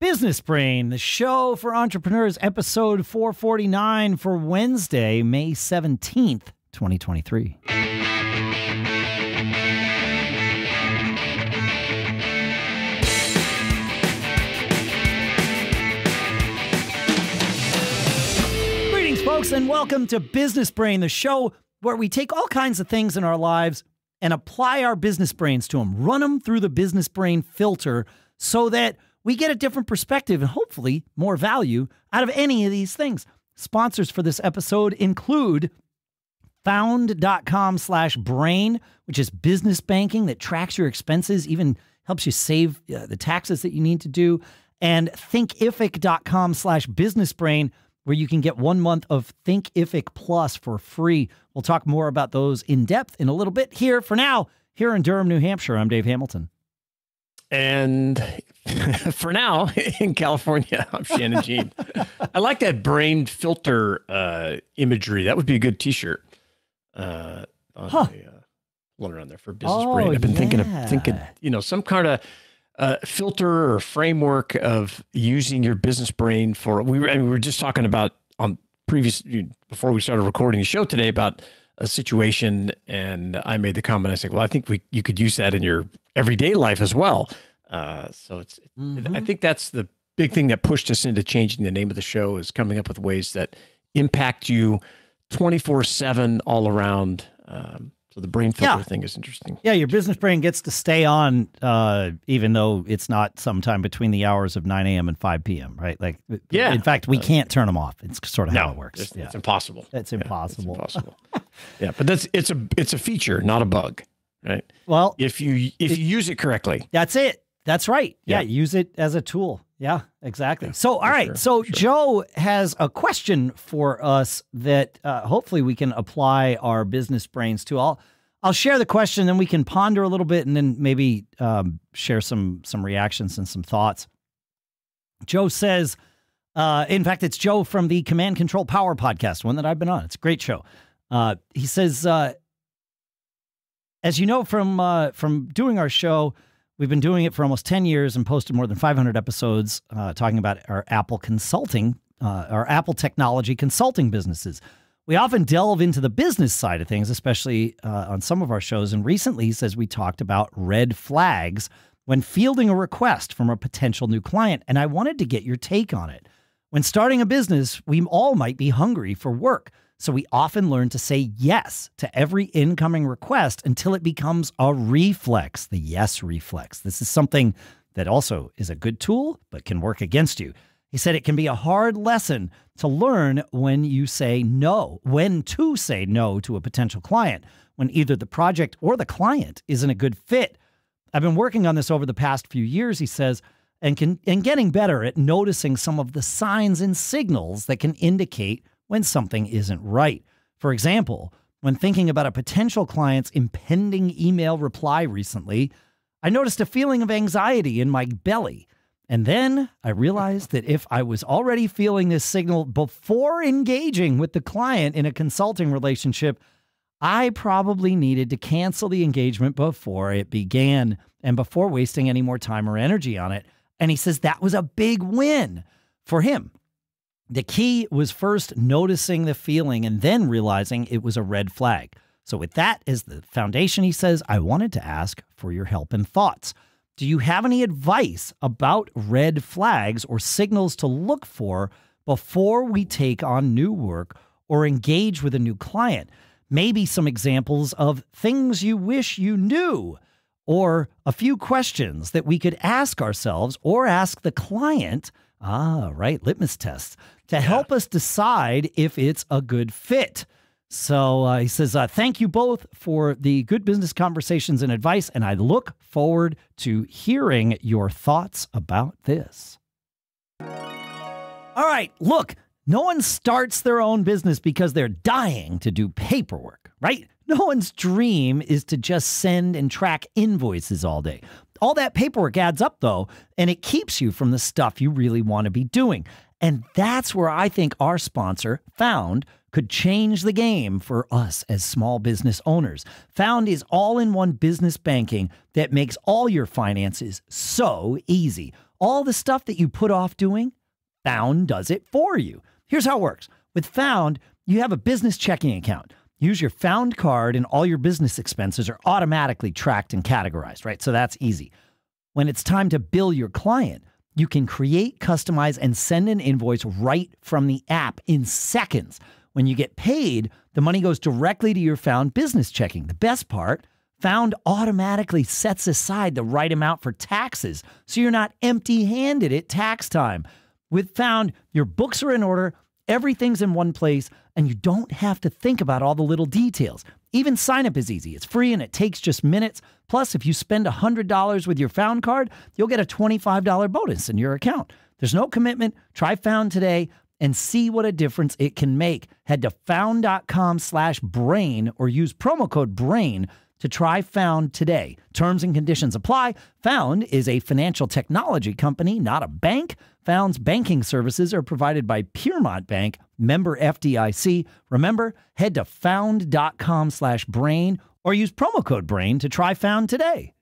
Business Brain, the show for entrepreneurs, episode 449 for Wednesday, May 17th, 2023. Greetings, folks, and welcome to Business Brain, the show where we take all kinds of things in our lives and apply our business brains to them, run them through the business brain filter so that we get a different perspective and hopefully more value out of any of these things. Sponsors for this episode include found.com slash brain, which is business banking that tracks your expenses, even helps you save uh, the taxes that you need to do, and thinkific.com slash business brain, where you can get one month of Thinkific Plus for free. We'll talk more about those in depth in a little bit here. For now, here in Durham, New Hampshire, I'm Dave Hamilton. And for now, in California, I'm Shannon Jean. I like that brain filter uh, imagery. That would be a good T-shirt. Uh, on Huh. uh, one around there for business Oh, brain. I've been thinking of thinking, you know, some kind of uh, filter or framework of using your business brain for. We were, I mean, we were just talking about on previous before we started recording the show today about a situation, and I made the comment. I said, "Well, I think we you could use that in your everyday life as well." Uh, so it's. Mm-hmm. I think that's the big thing that pushed us into changing the name of the show is coming up with ways that impact you twenty four seven all around. Um, so the brain filter Yeah. thing is interesting. Yeah, your business brain gets to stay on, uh, even though it's not sometime between the hours of 9 a.m. and 5 p.m., right? Like, Yeah. In fact, we can't turn them off. It's sort of how it works. It's, yeah. it's impossible. It's Yeah, impossible. it's impossible. yeah, but that's it's a it's a feature, not a bug, right? Well, If you if you use it correctly. That's it. That's right. Yeah, Yeah. use it as a tool. Yeah, exactly. Yeah, so, all right. sure, so, sure. Joe has a question for us that uh, hopefully we can apply our business brains to. I'll I'll share the question, then we can ponder a little bit, and then maybe um, share some some reactions and some thoughts. Joe says, uh, in fact, it's Joe from the Command Control Power podcast, one that I've been on. It's a great show. Uh, he says, uh, as you know from uh, from doing our show, we've been doing it for almost ten years and posted more than 500 episodes uh, talking about our Apple consulting, uh, our Apple technology consulting businesses. We often delve into the business side of things, especially uh, on some of our shows. And recently, he says we talked about red flags when fielding a request from a potential new client. And I wanted to get your take on it. When starting a business, we all might be hungry for work. So we often learn to say yes to every incoming request until it becomes a reflex, the yes reflex. This is something that also is a good tool, but can work against you. He said it can be a hard lesson to learn when you say no, when to say no to a potential client, when either the project or the client isn't a good fit. I've been working on this over the past few years, he says, and can and getting better at noticing some of the signs and signals that can indicate when something isn't right. For example, when thinking about a potential client's impending email reply recently, I noticed a feeling of anxiety in my belly. And then I realized that if I was already feeling this signal before engaging with the client in a consulting relationship, I probably needed to cancel the engagement before it began and before wasting any more time or energy on it. And he says that was a big win for him. The key was first noticing the feeling and then realizing it was a red flag. So, with that as the foundation, he says, I wanted to ask for your help and thoughts. Do you have any advice about red flags or signals to look for before we take on new work or engage with a new client? Maybe some examples of things you wish you knew, or a few questions that we could ask ourselves or ask the client. Ah, right, litmus tests to help us decide if it's a good fit. So uh, he says, uh, Thank you both for the good business conversations and advice, and I look forward to hearing your thoughts about this. All right, look, no one starts their own business because they're dying to do paperwork, right? No one's dream is to just send and track invoices all day. All that paperwork adds up, though, and it keeps you from the stuff you really want to be doing. And that's where I think our sponsor, Found, could change the game for us as small business owners. Found is all in one business banking that makes all your finances so easy. All the stuff that you put off doing, Found does it for you. Here's how it works with Found, you have a business checking account. Use your Found card, and all your business expenses are automatically tracked and categorized, right? So that's easy. When it's time to bill your client, you can create, customize, and send an invoice right from the app in seconds. When you get paid, the money goes directly to your Found business checking. The best part, Found automatically sets aside the right amount for taxes, so you're not empty handed at tax time. With Found, your books are in order, everything's in one place, and you don't have to think about all the little details. Even sign up is easy. It's free and it takes just minutes. Plus, if you spend $100 with your Found card, you'll get a $25 bonus in your account. There's no commitment. Try Found today and see what a difference it can make. Head to found.com slash brain or use promo code BRAIN to try Found today. Terms and conditions apply. Found is a financial technology company, not a bank. Found's banking services are provided by Piermont Bank, member FDIC. Remember, head to found.com slash brain or use promo code BRAIN to try Found today.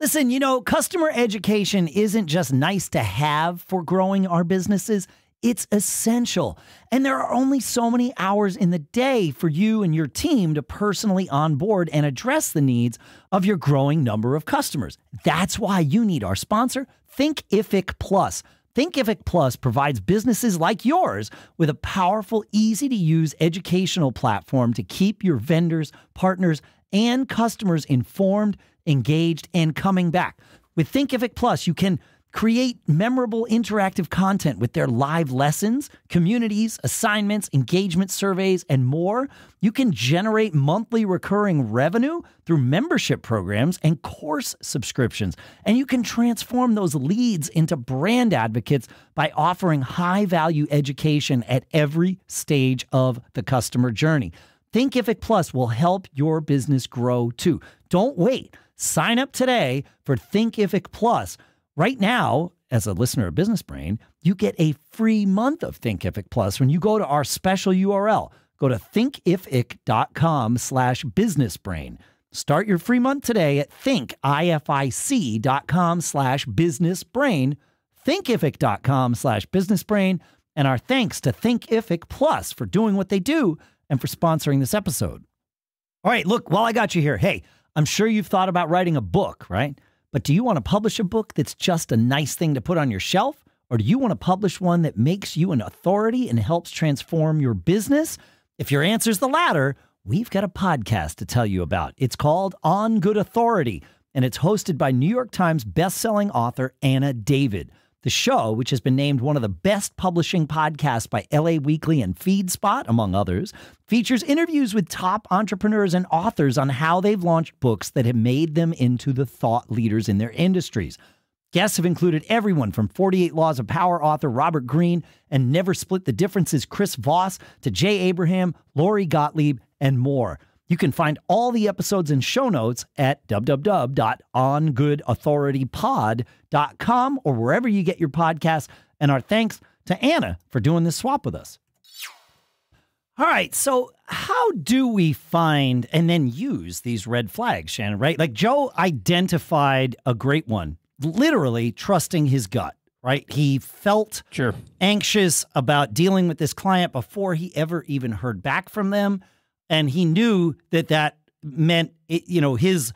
Listen, you know, customer education isn't just nice to have for growing our businesses. It's essential. And there are only so many hours in the day for you and your team to personally onboard and address the needs of your growing number of customers. That's why you need our sponsor, Thinkific Plus. Thinkific Plus provides businesses like yours with a powerful, easy to use educational platform to keep your vendors, partners, and customers informed, engaged, and coming back. With Thinkific Plus, you can Create memorable interactive content with their live lessons, communities, assignments, engagement surveys, and more. You can generate monthly recurring revenue through membership programs and course subscriptions. And you can transform those leads into brand advocates by offering high value education at every stage of the customer journey. Thinkific Plus will help your business grow too. Don't wait. Sign up today for Thinkific Plus Right now, as a listener of Business Brain, you get a free month of Thinkific Plus when you go to our special URL. Go to thinkific.com slash businessbrain. Start your free month today at thinkific.com slash businessbrain, thinkific.com slash businessbrain, and our thanks to Thinkific Plus for doing what they do and for sponsoring this episode. All right, look, while I got you here, hey, I'm sure you've thought about writing a book, right? But do you want to publish a book that's just a nice thing to put on your shelf? Or do you want to publish one that makes you an authority and helps transform your business? If your answer is the latter, we've got a podcast to tell you about. It's called On Good Authority, and it's hosted by New York Times bestselling author Anna David. The show, which has been named one of the best publishing podcasts by LA Weekly and FeedSpot, among others, features interviews with top entrepreneurs and authors on how they've launched books that have made them into the thought leaders in their industries. Guests have included everyone from 48 Laws of Power author Robert Greene and Never Split the Difference's Chris Voss to Jay Abraham, Lori Gottlieb, and more. You can find all the episodes and show notes at www.ongoodauthoritypod.com or wherever you get your podcasts. And our thanks to Anna for doing this swap with us. All right, so how do we find and then use these red flags, Shannon, right? Like Joe identified a great one, literally trusting his gut, right? He felt sure. anxious about dealing with this client before he ever even heard back from them and he knew that that meant you know his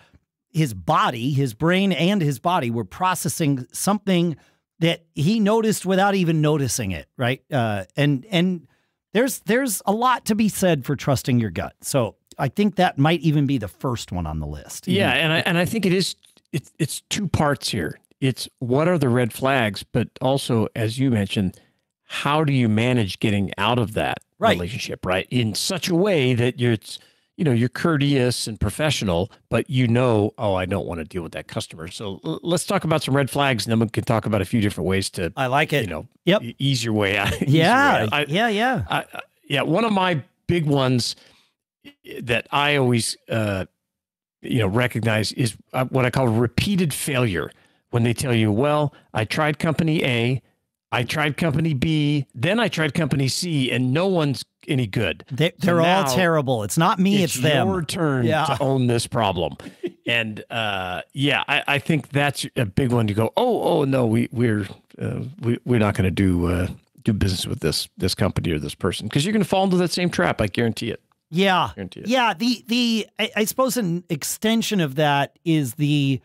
his body, his brain and his body were processing something that he noticed without even noticing it, right? Uh, and and there's there's a lot to be said for trusting your gut. So I think that might even be the first one on the list. Yeah, and I and I think it is it's it's two parts here. It's what are the red flags, but also as you mentioned, how do you manage getting out of that right. relationship, right? In such a way that you're, you know, you're courteous and professional, but you know, oh, I don't want to deal with that customer. So let's talk about some red flags, and then we can talk about a few different ways to. I like it. You know, yep, ease your way out. yeah, I, yeah, yeah, I, yeah. One of my big ones that I always, uh, you know, recognize is uh, what I call repeated failure. When they tell you, well, I tried company A, I tried company B, then I tried company C, and no one's any good. They, are so all terrible. It's not me, it's, it's them. Your turn yeah. to own this problem. And uh, yeah, I, I, think that's a big one to go. Oh, oh no, we we're uh, we we're not going to do uh, do business with this this company or this person because you're going to fall into that same trap. I guarantee it. Yeah, guarantee it. yeah. The the I, I, suppose an extension of that is the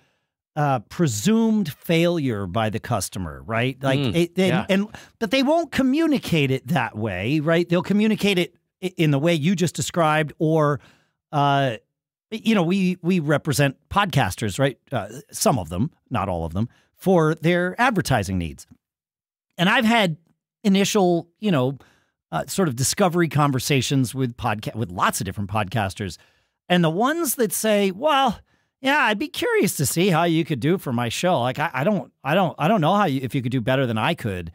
uh, presumed failure by the customer, right? Like, mm, it, and, yeah. and but they won't communicate it that way, right? They'll communicate it in the way you just described, or uh, you know, we we represent podcasters, right? Uh, some of them, not all of them, for their advertising needs. And I've had initial, you know, uh, sort of discovery conversations with podcast with lots of different podcasters, and the ones that say, "Well, yeah, I'd be curious to see how you could do for my show. Like, I, I don't, I don't, I don't know how you if you could do better than I could."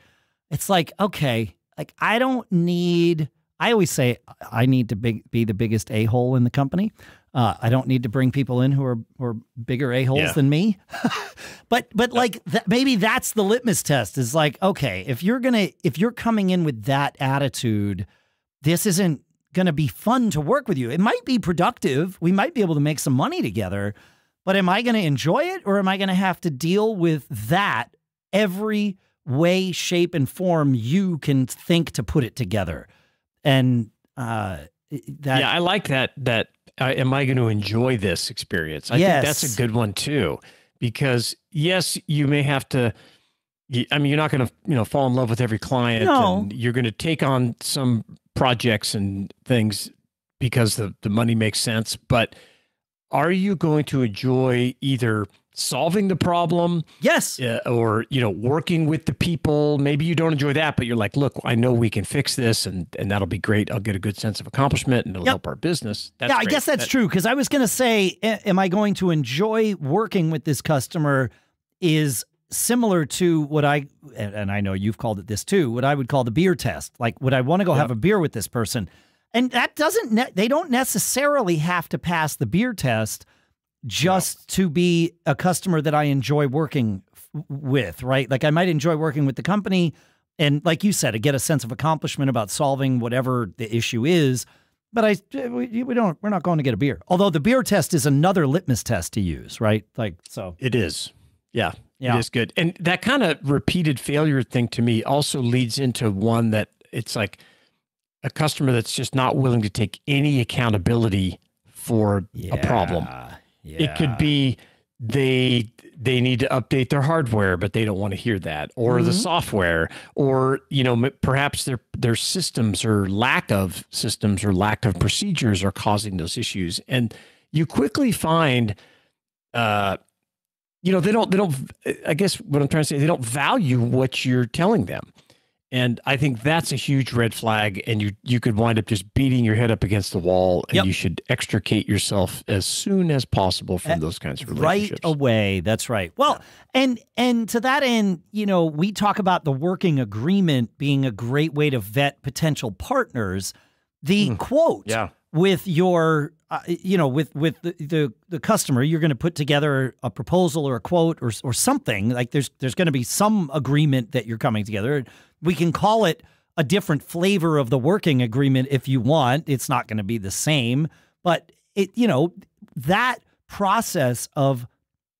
It's like, okay, like I don't need. I always say I need to be, be the biggest a hole in the company. Uh, I don't need to bring people in who are who are bigger a holes yeah. than me. but but like maybe that's the litmus test. Is like okay, if you're gonna if you're coming in with that attitude, this isn't gonna be fun to work with you. It might be productive. We might be able to make some money together. But am I going to enjoy it, or am I going to have to deal with that every way, shape, and form you can think to put it together? And uh, that yeah, I like that that uh, am I going to enjoy this experience? I yes. think that's a good one too, because yes, you may have to. I mean, you're not going to you know fall in love with every client, no. and you're going to take on some projects and things because the the money makes sense. But are you going to enjoy either solving the problem yes uh, or you know working with the people maybe you don't enjoy that but you're like look i know we can fix this and and that'll be great i'll get a good sense of accomplishment and it'll yep. help our business that's yeah i guess that's that, true because i was going to say am i going to enjoy working with this customer is similar to what i and i know you've called it this too what i would call the beer test like would i want to go yep. have a beer with this person and that doesn't they don't necessarily have to pass the beer test just no. to be a customer that I enjoy working f- with, right? Like I might enjoy working with the company and like you said, to get a sense of accomplishment about solving whatever the issue is. But I eh, we, we don't we're not going to get a beer. Although the beer test is another litmus test to use, right? Like so. It is. Yeah. Yeah. It is good. And that kind of repeated failure thing to me also leads into one that it's like a customer that's just not willing to take any accountability for yeah. a problem. Yeah. It could be they they need to update their hardware but they don't want to hear that or mm-hmm. the software or you know perhaps their their systems or lack of systems or lack of procedures are causing those issues and you quickly find uh you know they don't they don't i guess what i'm trying to say they don't value what you're telling them and I think that's a huge red flag, and you you could wind up just beating your head up against the wall, and yep. you should extricate yourself as soon as possible from uh, those kinds of relationships. Right away, that's right. Well, yeah. and and to that end, you know, we talk about the working agreement being a great way to vet potential partners. The mm. quote yeah. With your uh, you know, with with the, the, the customer, you're going to put together a proposal or a quote or or something. Like there's there's going to be some agreement that you're coming together. We can call it a different flavor of the working agreement if you want. It's not going to be the same, but it you know that process of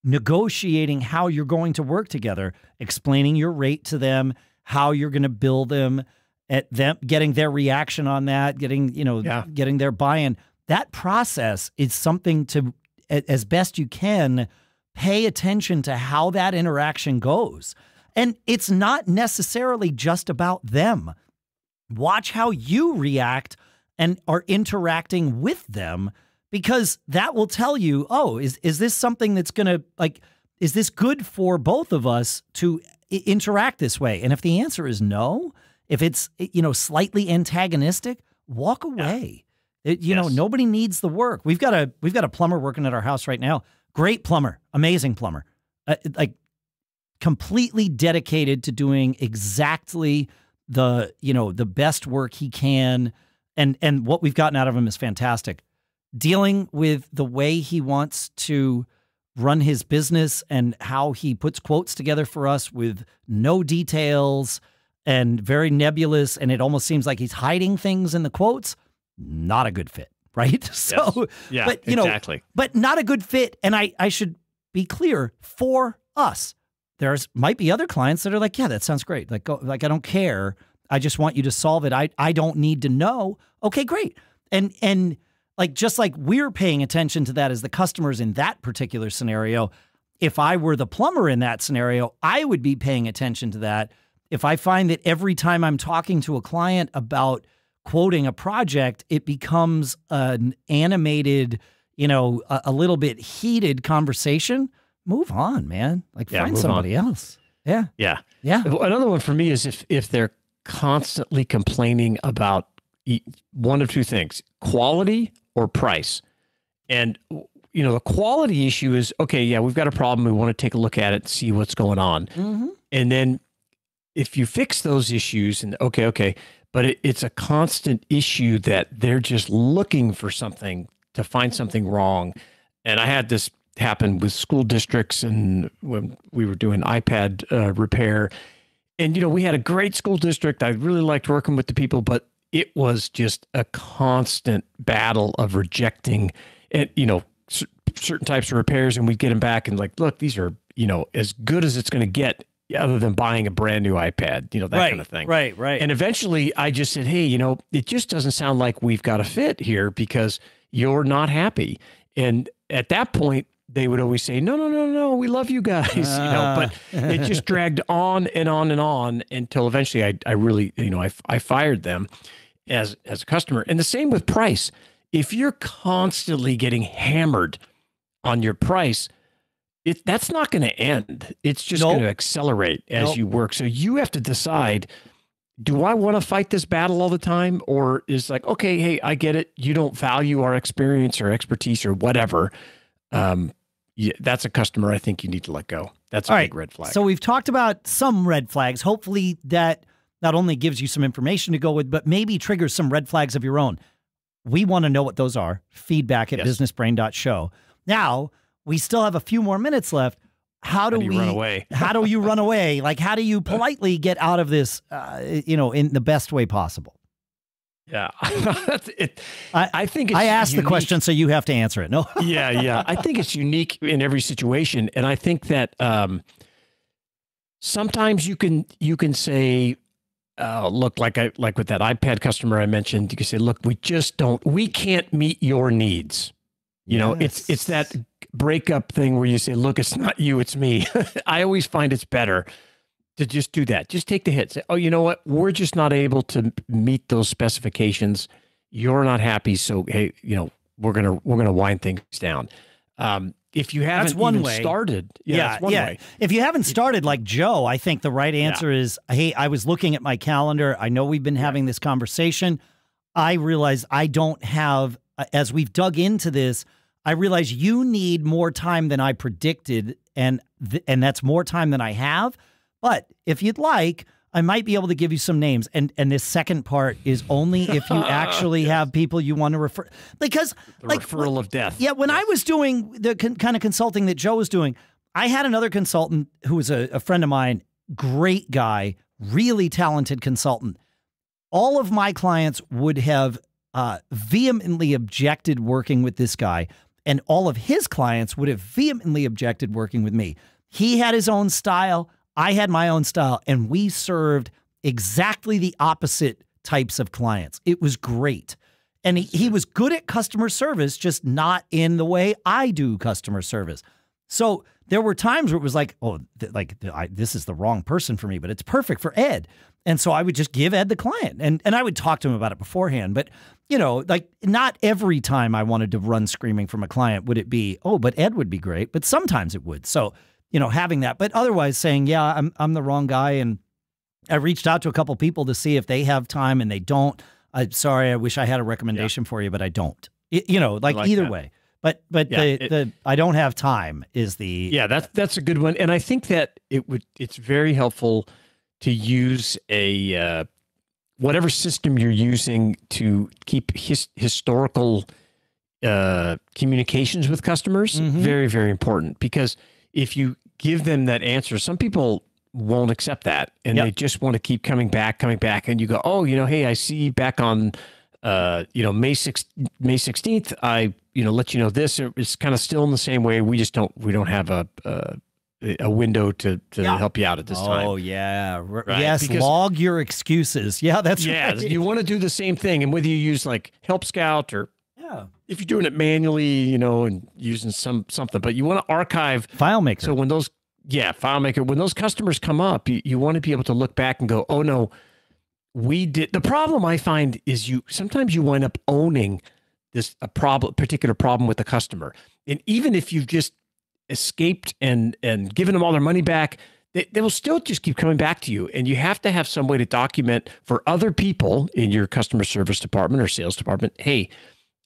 negotiating how you're going to work together, explaining your rate to them, how you're going to bill them, at them getting their reaction on that, getting you know yeah. getting their buy-in that process is something to, as best you can, pay attention to how that interaction goes. And it's not necessarily just about them. Watch how you react and are interacting with them because that will tell you, oh, is is this something that's going to like is this good for both of us to interact this way? And if the answer is no, if it's you know slightly antagonistic, walk away. It, you yes. know, nobody needs the work. We've got a we've got a plumber working at our house right now. Great plumber, amazing plumber, uh, like completely dedicated to doing exactly the you know the best work he can, and and what we've gotten out of him is fantastic. Dealing with the way he wants to run his business and how he puts quotes together for us with no details and very nebulous, and it almost seems like he's hiding things in the quotes not a good fit. right? So, Yes. Yeah, but you know, exactly. but not a good fit. And I, I should be clear for us. There's might be other clients that are like, yeah, that sounds great. Like, go, like I don't care. I just want you to solve it. I, I don't need to know. Okay, great. And and like just like we're paying attention to that as the customers in that particular scenario. If I were the plumber in that scenario, I would be paying attention to that. If I find that every time I'm talking to a client about quoting a project, it becomes an animated, you know, a, a little bit heated conversation, move on, man. Like Yeah, find move on. somebody else. Yeah. Yeah. Yeah. Another one for me is if if they're constantly complaining about e- one of two things: quality or price. And you know, the quality issue is okay. Yeah, we've got a problem. We want to take a look at it, see what's going on, Mm-hmm. and then if you fix those issues, and okay, okay, but it, it's a constant issue that they're just looking for something to find something wrong. And I had this happen with school districts, and when we were doing iPad uh, repair, and you know, we had a great school district. I really liked working with the people, but it was just a constant battle of rejecting, and you know, cer- certain types of repairs, and we get them back and like, look, these are you know as good as it's going to get, other than buying a brand new iPad, you know, that right. kind of thing. Right. Right. And eventually I just said, hey, you know, it just doesn't sound like we've got a fit here because you're not happy. And at that point, they would always say, no, no, no, no, we love you guys. you know, but it ah. just dragged on and on and on until eventually I, I really, you know, I, I fired them as, as a customer. And the same with price. If you're constantly getting hammered on your price, it that's not going to end. It's just Nope. going to accelerate as Nope. you work. So you have to decide do I want to fight this battle all the time or is like okay, hey, I get it. You don't value our experience or expertise or whatever. Um yeah, that's a customer I think you need to let go. That's a All big right. red flag. So we've talked about some red flags. Hopefully that not only gives you some information to go with, but maybe triggers some red flags of your own. We want to know what those are. Feedback at Yes. businessbrain.show. Now, we still have a few more minutes left. How do, do you we run away? how do you run away? Like how do you politely get out of this uh, you know, in the best way possible? yeah. It. I- I think it's I asked the unique. question so you have to answer it. No. yeah, yeah. I think it's unique in every situation, and I think that um, sometimes you can you can say, uh, "Look, like I like with that iPad customer I mentioned, you can say, look, we just don't, we can't meet your needs." You know, it's it's that breakup thing where you say, "Look, it's not you, it's me." I always find it's better to just do that. Just take the hit. Say, "Oh, you know what? We're just not able to meet those specifications. You're not happy, so hey, you know, we're gonna we're gonna wind things down." Um, if you haven't that's one way. started, yeah, yeah, that's one yeah. way. If you haven't started like Joe, I think the right answer is, "Hey, I was looking at my calendar. I know we've been having this conversation. I realize I don't have uh, as we've dug into this, I realize you need more time than I predicted and th- and that's more time than I have. But if you'd like, I might be able to give you some names. And and this second part is only if you actually have people you want to refer because The like referral of death. yeah, when I was doing the kind of consulting that Joe was doing, I had another consultant who was a, a friend of mine, great guy, really talented consultant. All of my clients would have uh, vehemently objected working with this guy, and all of his clients would have vehemently objected working with me. He had his own style, I had my own style, and we served exactly the opposite types of clients. It was great. And he, he was good at customer service, just not in the way I do customer service. So there were times where it was like, oh, th- like th- I, this is the wrong person for me, but it's perfect for Ed. And so I would just give Ed the client, and and I would talk to him about it beforehand. But you know, like not every time I wanted to run screaming from a client would it be, oh, but Ed would be great. But sometimes it would. So you know, having that, but otherwise saying, yeah, I'm I'm the wrong guy, and I reached out to a couple people to see if they have time, and they don't. I'm sorry, I wish I had a recommendation for you, but I don't. Y- you know, like, like either that. way. But but Yeah, the, it- the I don't have time is the Yeah, that's that's a good one, and I think that it would it's very helpful to use a uh, whatever system you're using to keep his, historical uh, communications with customers. Mhm. Very very important because if you give them that answer, some people won't accept that, and Yep. they just want to keep coming back, coming back, and you go, oh, you know, hey, I see back on uh, you know, May 6th, May 16th, I, you know, let you know this. It's kind of still in the same way. We just don't, we don't have a, a, a window to, to Yeah. help you out at this time. Oh yeah, R- Right, yes. because- log your excuses. Yeah, that's yeah. right. You want to do the same thing. And whether you use like Help Scout or yeah. if you're doing it manually, you know, and using some something, but you want to archive. FileMaker. So when those, yeah, FileMaker, when those customers come up, you, you want to be able to look back and go, oh no, we did. The problem I find is you sometimes you wind up owning this a problem, particular problem with the customer, and even if you've just escaped and and given them all their money back. They, they will still just keep coming back to you, and you have to have some way to document for other people in your customer service department or sales department. Hey,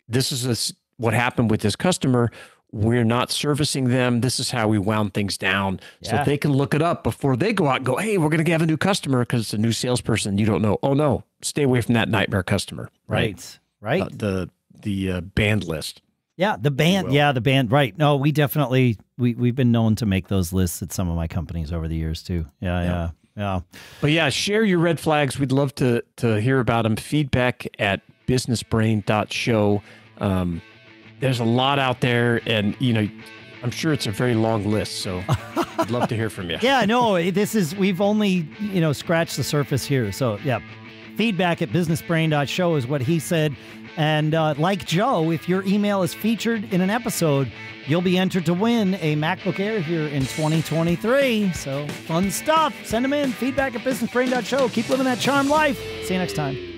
this is this, what happened with this customer. We're not servicing them. This is how we wound things down. So they can look it up before they go out and go, hey, we're going to have a new customer because it's a new salesperson. You don't know. Oh, no, stay away from that nightmare customer. Right. right. Right. Uh, the the uh, band list. Yeah, the band. Yeah, the band. Right. No, we definitely we we've been known to make those lists at some of my companies over the years too. Yeah, yeah, yeah. But yeah, share your red flags. We'd love to to hear about them. Feedback at businessbrain.show. Um, there's a lot out there, and you know, I'm sure it's a very long list. So I'd love to hear from you. Yeah, no, this is we've only you know scratched the surface here. So yeah, feedback at businessbrain.show is what he said. And uh, like Joe, if your email is featured in an episode, you'll be entered to win a MacBook Air here in 2023. So fun stuff. Send them in. Feedback at businessbrain.show. Keep living that charmed life. See you next time.